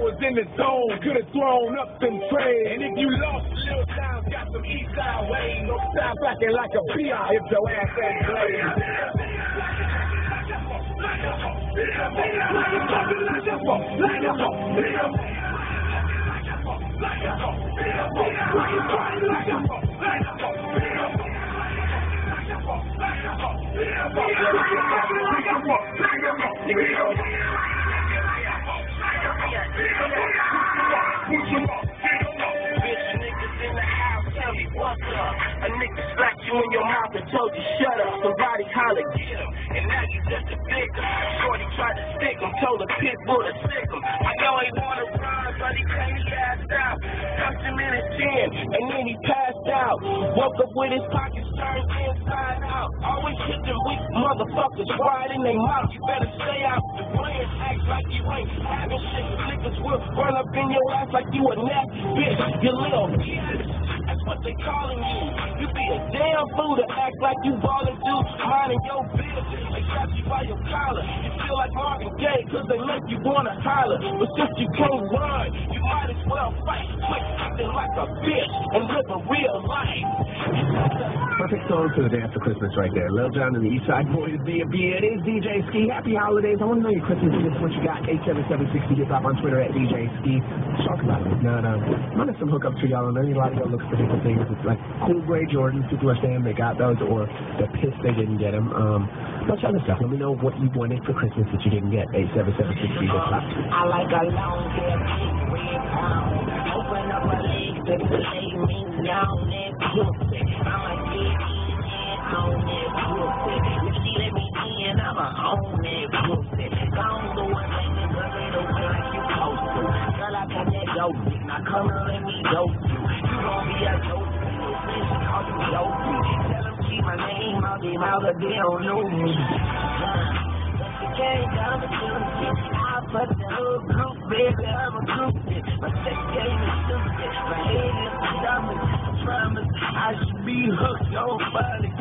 was in the zone, could have thrown up them trays. And if you lost, Lil Times got some east side ways. No stop acting like a PI if your ass ain't blazed. Bitch Get him. And now you just a victim. Shorty tried to stick him, told the pit bull to sick him. I know he wanna run, but he can't, asked out. Dumped him in his gym, and then he passed out. Woke up with his pockets turned inside out. Always hit weak motherfuckers right in their mouth. You better stay out the and act like you ain't having shit. Niggas will run up in your ass like you a neck bitch. You little bitch. What they calling you. You be a damn fool to act like you ballin' dude, minding your business. They grab you by your collar. You feel like Marvin Gaye, cause they make you wanna holler. But since you can't run, you might as well fight. Quit acting like a bitch and live a real life. Perfect song for the day after Christmas right there. Lil Jon and the East Side Boyz, B&B. It is DJ Skee. Happy holidays. I want to know your Christmas gifts. What you got? 87760 Hip Hop on Twitter at DJ Skee. Talk about it. Now, um, I'm running some hookups for y'all. I know a lot of y'all look for different things. It's like cool gray Jordans. People are saying they got those or they're pissed they didn't get them. Um, bunch of other stuff. Let me know what you wanted for Christmas that you didn't get. 87760 Hip Hop. I like a long hair, red pound. Open up her legs, baby, lay me down that pussy. Get own pussy. Gone the one that the girl ain't away like you supposed to. Girl, I got that dope dick. Now come and let me dope you. You gon' be a dope no bitch, call you dopey. Tell them keep my name out their mouth, but they don't know me. Can't come to me. I put the group, baby, I'm a groupie. My sex game is stupid. My head is stomach. I promise I should be hooked on body.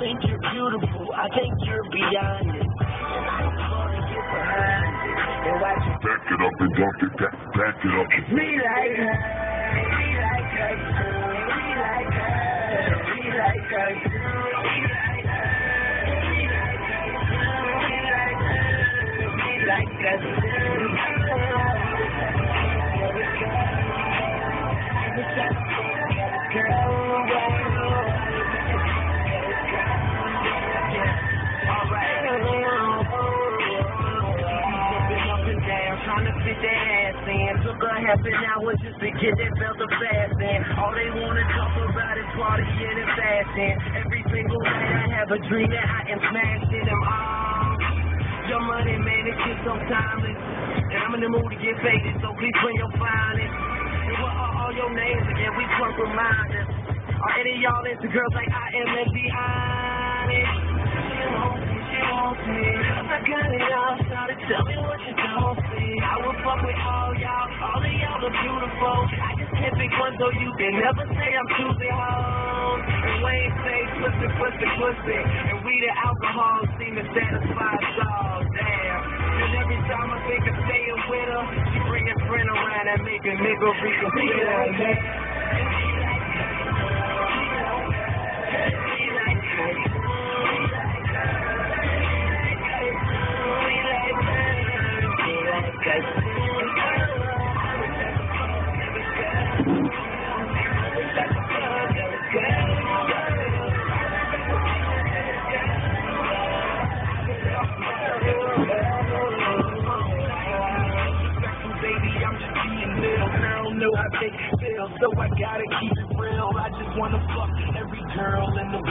Think you're beautiful. I think you're beyond it. And I just wanna get behind it and watch you Back it up and dump it, back, back it up. me like her, me like her, me like her, me like her, me like her, A half an hour just to get that belt of fast in. All they wanna talk about is partying and fasting. Every single night I have a dream that I am smashing them all. Your money, man, it's just so timeless. And I'm in the mood to get faded, so please bring your finest. And what are all your names again? We drunk reminders. Are any of y'all into girls like I am? Let's be honest. Me. I got it all started. Tell me what you don't see. I will fuck with all y'all. All of y'all are beautiful. I just can't pick one, so you can never say I'm choosing home. And Wayne say pussy, pussy, pussy. And we the alcohol seem to satisfy us all. Damn. And every time I think of staying with her, she bring a friend around and make a nigga reconsider.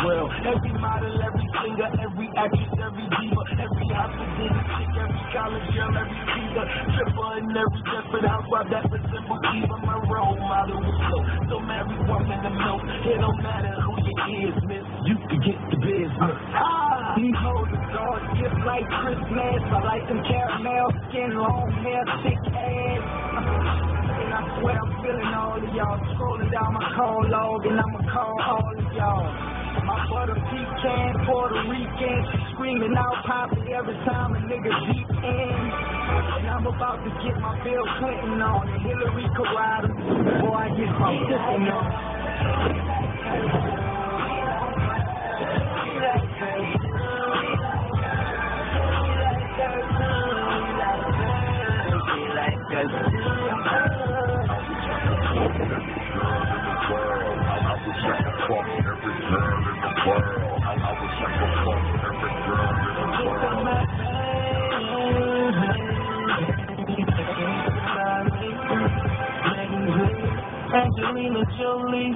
World. Every model, every singer, every actress, every diva, every opposite chick, every college girl, every singer, stripper, and every desperate housewife that resembles Eva. My role model was so, so marry woman to milk. It don't matter who you is, miss. You can get the business. Ah, he holds a dog just like Christmas. I like them caramel skin, long hair, thick ass. And I swear I'm feeling all of y'all. Scrolling down my call log and I'ma call all of y'all. My butter pecan, Puerto Rican, screaming out poppy every time a nigga deep in. And I'm about to get my Bill Clinton on, and Hillary him before I get my sipping on. Angelina Jolie,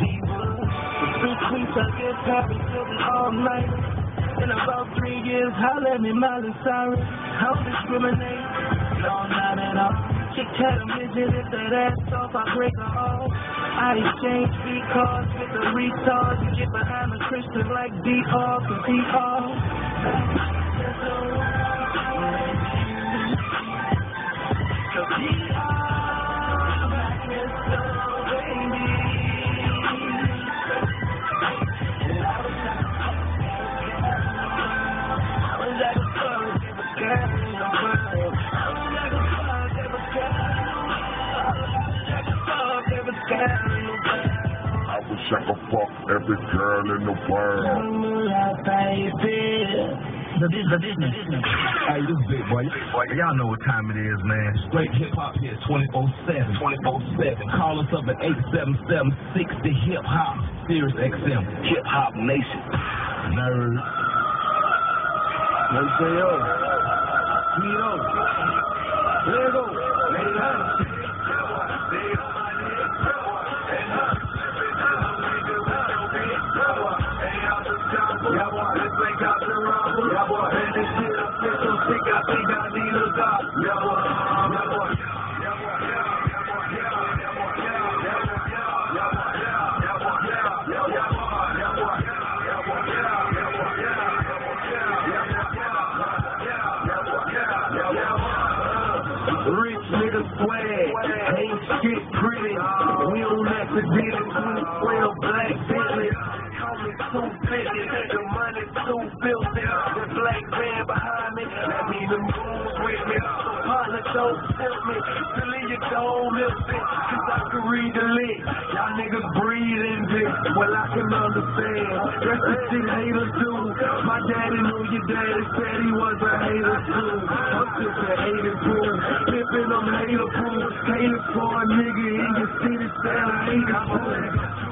Diva, the three tweets I get Paris Hilton all night. In about three years, holla at me, Miley Cyrus. Don't discriminate, no, not at all. Chick had a midget, if that ass off, I break her off. I exchange speed cards with the retards. You get behind the Christian like DR, cause DR. I girl in the world. The business, the business. Hey, this is Big Boy. Y'all know what time it is, man. Straight hip hop here, 24-7. 24-7. Call us up at 877-60 Hip Hop. Sirius XM. Hip Hop Nation. Nerd. Let's say Call me the money too filthy. The black van behind me, that mean the moves with me. So don't tilt me, till you don't me. Cause I can read the lick. Y'all niggas breathing dick. Well, I can understand. That's the shit haters do. My daddy knew your daddy said he was a hater too. I'm just a hater too. Pimpin' them hater proof. Haters for a nigga in your city style hater proof.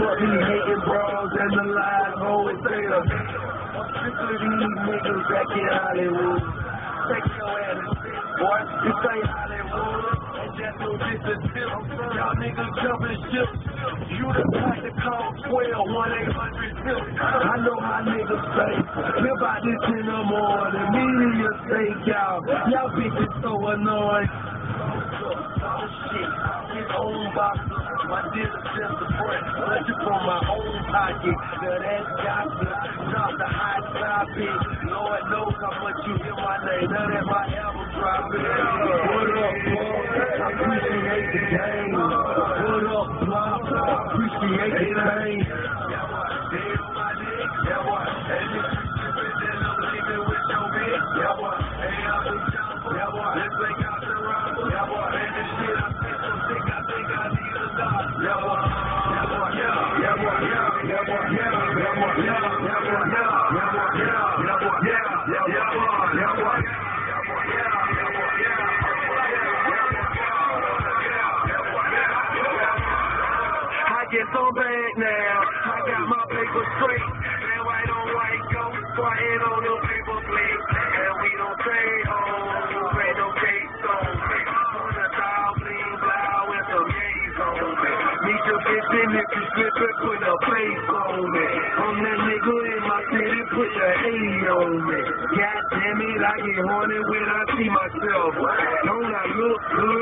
Fuck these hating bros and the lies wholesale. I'm sick of these niggas back in Hollywood. Take your ass, boy. This ain't Hollywood. And just know this is. Y'all niggas jumping ship. You the type to call 12, 1-800 tip. I know how niggas say. Hear about this in the morning. Media fake y'all. Y'all bitches so annoying. Oh, shit, his own boxes. My dealer a friend. Budget from my own pocket. Now that's gossip. Drop the hot topic. Lord knows how much you hear my name. Now that my album dropping. What up, Paul? Your bitch if you slip put a face on me. I'm that nigga in my city, put the A on me. God damn it, I get horny when I see myself. Don't I look good?